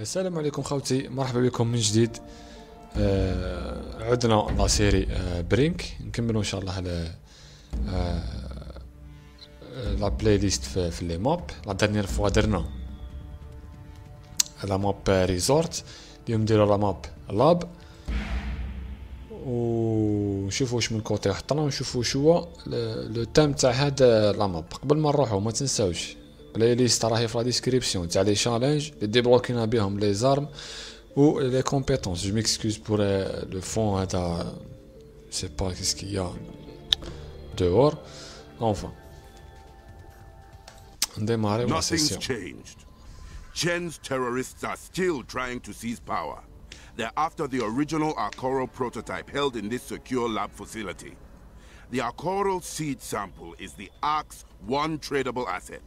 السلام عليكم خوتي مرحبا بكم من جديد. آه عدنا la série آه Brink. نكملوا إن شاء الله على آه la playlist في, les maps. la dernière fois درنا. la map Resort. اليوم نديرو la map Lab. ونشوفوا واش من côté حطنا ونشوفوا شو le thème تاع هاد la map. قبل ما نروحوا ما تنساوش. بلاي ليست راهي في لا ديسكريبسيون تاع لي شالنج اللي ديبلوكينا بهم لي زارم و لي كومبيتونس جو ميكسكوز بور لو فون هذا سي با كيس كيا دهور انفان نديماري لا سيسيون Chen's terrorists are still trying to seize power. They're after the original Arcoro prototype held in this secure lab facility. The Arcoro seed sample is the Ark's one tradable asset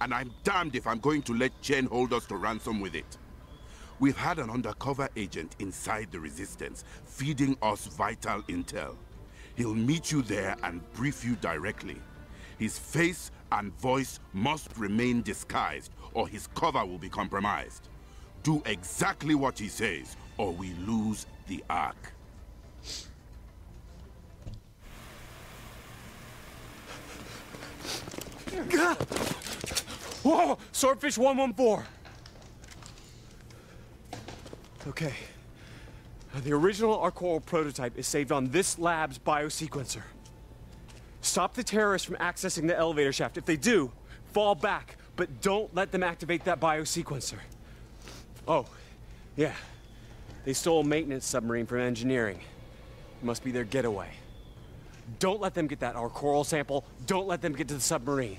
And I'm damned if I'm going to let Chen hold us to ransom with it. We've had an undercover agent inside the Resistance, feeding us vital intel. He'll meet you there and brief you directly. His face and voice must remain disguised, or his cover will be compromised. Do exactly what he says, or we lose the Ark. Whoa! Swordfish 114! Okay. The original Arcoral prototype is saved on this lab's biosequencer. Stop the terrorists from accessing the elevator shaft. If they do, fall back, but don't let them activate that biosequencer. Oh, yeah. They stole a maintenance submarine from engineering. It must be their getaway. Don't let them get that Arcoral sample. Don't let them get to the submarine.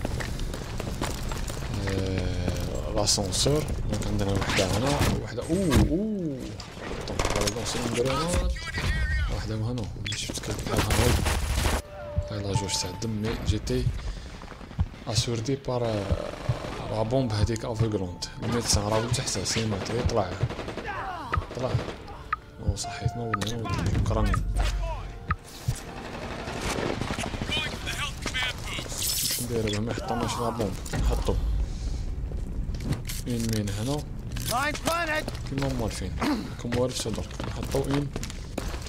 لاسونسور دونك عندنا وحده هنا وحده اوه اوه دونك هذا لونسون جرينات واحدة من هنا اللي شفت كان بحال هنا هاي لا جوج تاع الدم مي جيتي اسوردي بار لا بومب هذيك افوغروند الميدسان راه تحت سيمات يطلع طلع أو صحيت نوض نوض شكرا ندير بها ما يحطوناش لا بومب نحطو ان من هنا كيما هما عارفين راكم والف درك نحطو ان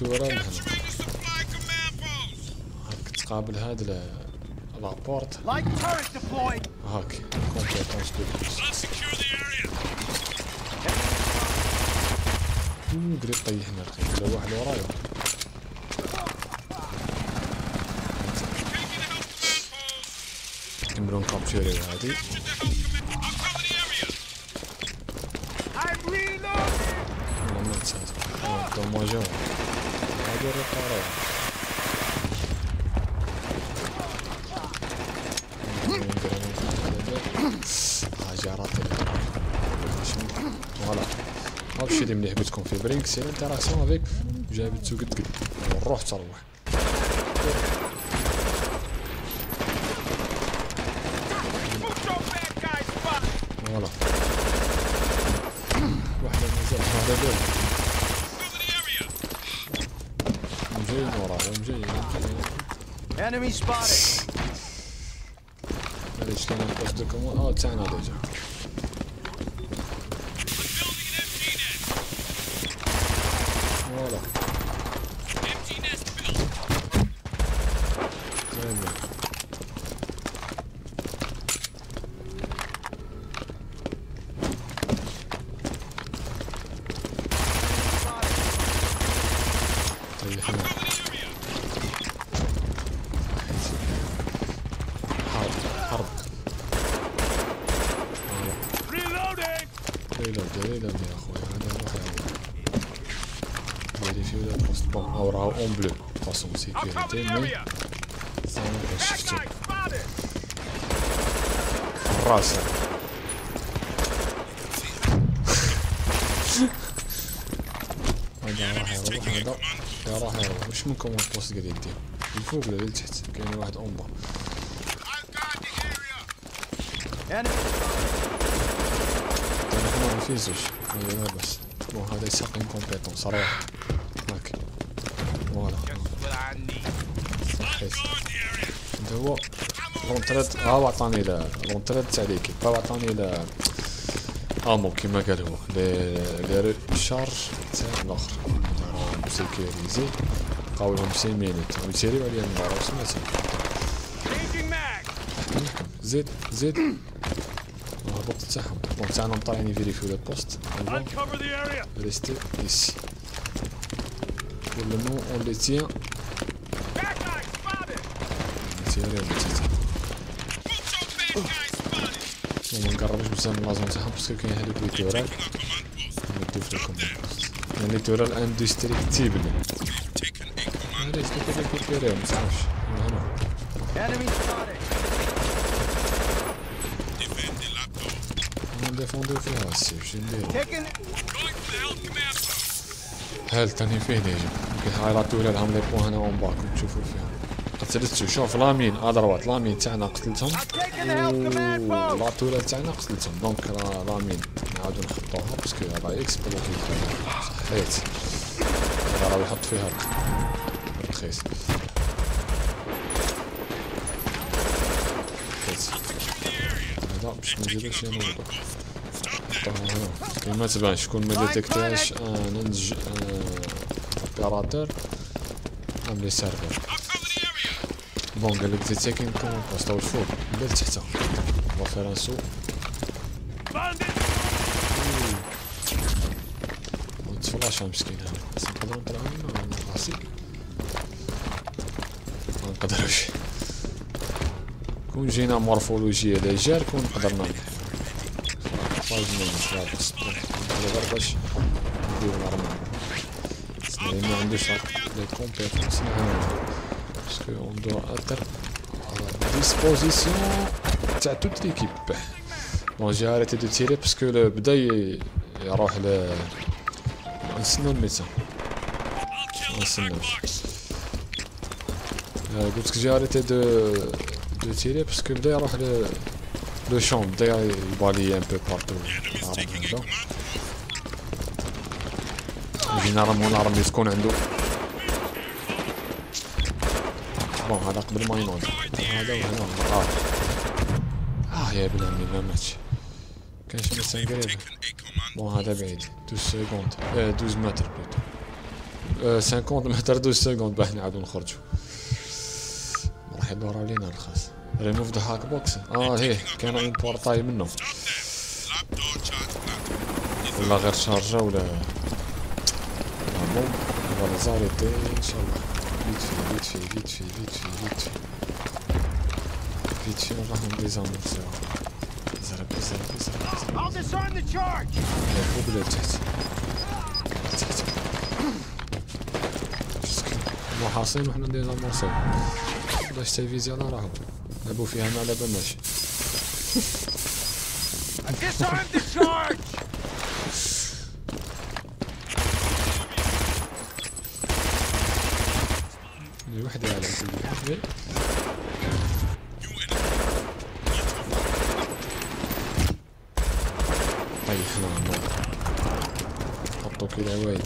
دورة لهنا هاك تقابل هاد لابورت هاك كومبيتونس دو بليس قريب طيحنا الخير ولا واحد ورايا نكملو نكابتشيريو هادي دوماجو هادي ريباريو جارات فوالا هادشي اللي مليح بيتكم في برينك سي الانتراكسيون افيك جابتو قد قد نروح تروح فوالا Enemy spotted. هذا شلون قصدكم آه تاعنا ديجا فوالا زين زين. طيحنا حرب حرب Reloading! ريلود ريلود يا اخويا هذا روح يا فيريفي ولا بوست بون أو راهو اون بلو فاسون سيكوريتي مي ثاني شفتو الراس هذا راح يروح هذا يا راح يروح واش من كوموند بوست قاعد يدير الفوق ولا لتحت كاين واحد Enemy أنا ما فيه زوج هذا لاباس بون هذا يساق انكومبيتونس روح هاك صحيت هذا هو ها هو عطاني لا تاع ليكيب ها هو عطاني لا امو كيما قال هو لي ريشارج تاع الآخر سيكيوريزي بقاو لهم سي مينوت ويتيريو عليا وسمعتها Changing mag! زيد زيد الهبوط تاعهم bon تاعنا طالعين ي vérifier يو les postes rester ici. Pour le moment, on les tient. On tient. وما نقربش بزاف من la zone تاعهم parce que كاين هذوك les tourelles نديو في ال command post يعني تورال اندستريكتيبل علاش دوك متعرفش هنا enemy spotted. نديفونديو فيها السيف شي نديرو هل تاني فيه ديجا يمكن هاي لا تورال هم لي بوان هنا اون باكم تشوفوا فيها. قتلتو شوف لامين؟ اضربات لامين تاعنا قتلتهم؟ taking the help command post. لا تورال تاعنا قتلتهم دونك راه لامين نعاودو نحطوها باسكو راه اكسبلوكي صحيت راه يحط فيها. رخيص هذا باش منزيدوش ينوضو نحطوها هنا ما تبانش شكون ما ديتكتاش آه ننج اوبيراتور عاملي سيرفر بون قال لك زيد ساكن كومون بوست أو الفوق بدا لتحت on va faire un saut. نتفلاش مسكين هذا بس نقدرو نطلعو منه ولا راسي ما نقدروش كون جينا morphologie légère كون قدرنا لازم نطلع بس غير باش نديرو normal اللي ما عندوش les compétences معانا باسكو اون دو اتر ديسبوزيسيون تاع توت ليكيب بون جي اريتي دو تيري باسكو بدا ي- يروح ل نستناو الميدسان نستناو آه، قلت لك جي اريتي دو دو تيري باسكو بدا يروح ل لو شون بدا يبالي ان بو بارتو عرف هذا généralement l'armée تكون عنده bon هذا قبل ما ينوض هذا وهنا آه آه يا عمي ما ماتش كان شي médecin قريب bon هذا بعيد 12 secondes آه 12 متر plutôt آه 50 متر 12 secondes باه نعاودو نخرجو راح يدور علينا الخاص ريموف ذا هاك بوكس آه هيه كان اون بورتاي منه ولا غير شارجة ولا بوم ولا زاريتي ان شاء الله فيت في فيت في فيت في فيت في فيت في فيت في نراهم ديزامورسيو زرب زرب زرب زرب the. فوق ولا تحت تحت مسكين هما حاصين وحنا ندير مارسيل باش تلفزيون راهو لعبوا فيها ما على بالناش I've disarmed the charge. اللي وحدي على كل طيحنا حطوا كذا وايد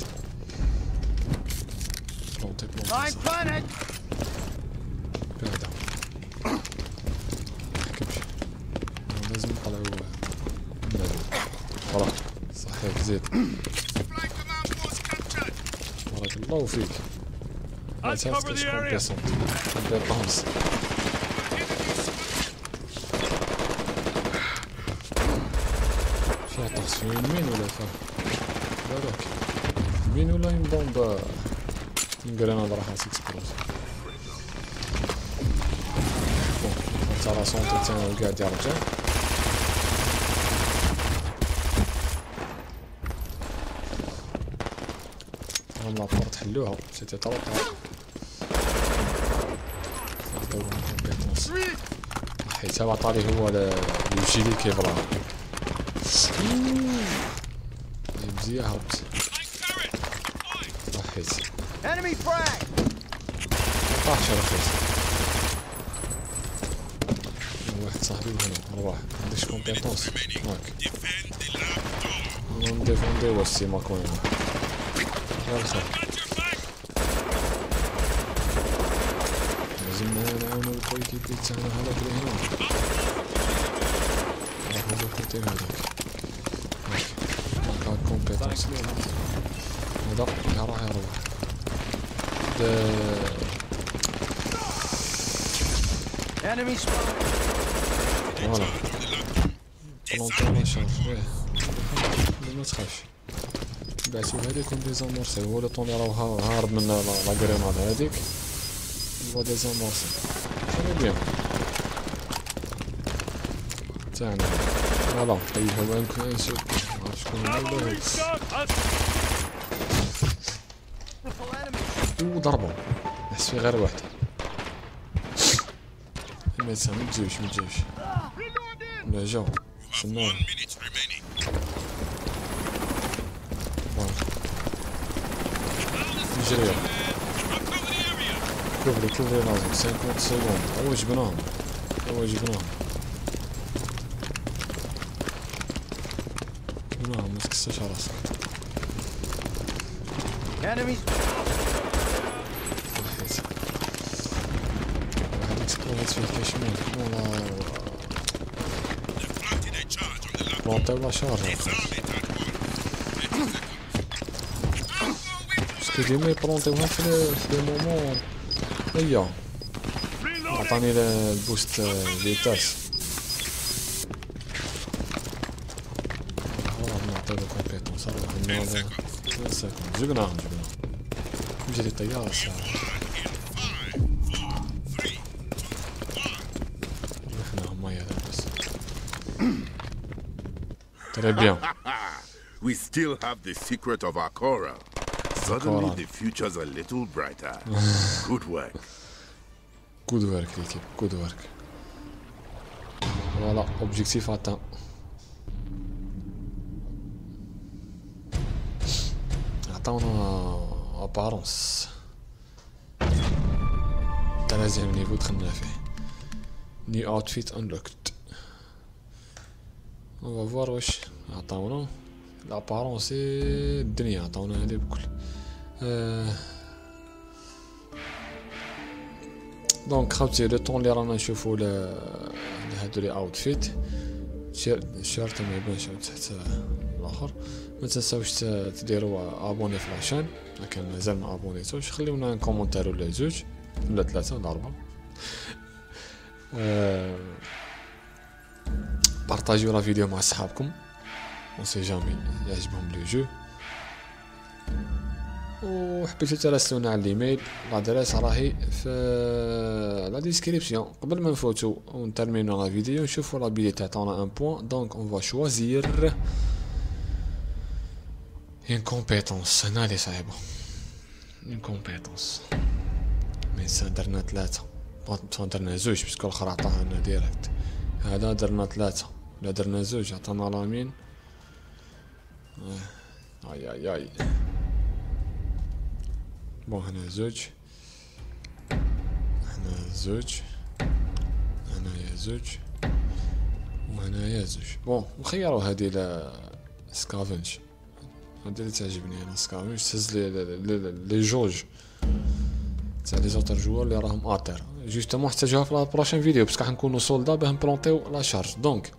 بلونتي بلونتي زيد بارك الله فيك. Uncover the area. كومبيتونس فيها طقس في يمين ولا فيها؟ بالك يمين ولا ين بومب نقرينا راح تكسبلوز بون ترى سونتي تاعنا قاعد يرجع والله بورت حلوها سيتي طرق عطيوهم كومبيتونس حيت هو عطالي هو الجيلي كيبرا مزيان هربت. Enemy frag! طاحش رخيص. واحد صاحبي هنا. روح عندكش كومبيتونس هاك أنا ن défendre واش سي ماكوين يا الخير لازم نعاونو ال coéquipier تاعنا هذاك اللي هنا راح ندير côté هذاك هاك compétence هذا يا راح يروح Enemy spotted! voilà plantons charge واه ما تخافش بعتو هذيك ونديزامورسي هو لو طوني راه هارب من لا كريناد هذيك هو ديزامورسي سي بيان تاعنا فوالا. طيب هو يمكن نشوف شكون هو! وضربو نحس فيه غير واحد ما يتسمى متجيوش متجيوش لا جاو. سناه نجري كوفري كوفري لازم 50 سكوند هو جبناهم هو جبناهم جبناهم ما تكسرش راسك Enemies! حيت واحد اكسبلوريت فيه كشمير والله بلونطي ولا شارج باسكو ديما يبلونطيوها في لي- في لي مومون هيا عطاني ل- البوست فيتاس والله نعطيلو كومبيتونس روح عندنا 30 سكوند جبناهم جبناهم نجري طيارة الساعة رحنا مية لابس تري بيان We still have the secret of our coral. Suddenly the future's a little brighter. Good work. Good work l'équipe, good work. Voilà, objectif atteint. عطاونا apparence تلازم niveau دخلنا فيه new outfit unlocked on voit واش عطاونا l'apparence الدنيا عطاونا هادي بكل donc خاوتي le temps اللي رانا نشوفو ل لهادو les outfits ال shirt ما يبانش تحت الآخر ما تنساوش abonner في la chaîne كان مازال ما abonner توش خليونا commentaires ولا زوج ولا ثلاثة ولا أربعة آه، partager و la vidéo مع صحابكم on sait jamais يعجبهم le jeu وحبيتو تراسلونا على الإيميل l'adresse راهي في la description قبل ما نفوتو ون terminer و la vidéo نشوفو l'habileté عطونا un point donc on va choisir une compétence. هنا اللي صعيبة une compétence. mais ça درنا ثلاثة بغات درنا زوج parce que الآخر عطاها لنا directe هذا درنا ثلاثة لا درنا زوج عطانا لامين. اي اي اي bon هنا زوج. هنا زوج. هنايا زوج. وهنايا زوج. bon نخيرو هادي ل scavenge. هادي اللي تعجبني أنا scavenge. تهز لي لي- جوج. تاع les autres joueurs اللي راهم à terre. justement نحتاجوها في la vidéo parce que حنكونو soldat باه ن planter و la charge donc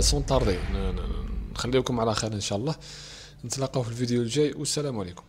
sans tarder ن- ن- نخليكم على خير إن شاء الله. نتلاقاو في الفيديو الجاي والسلام عليكم.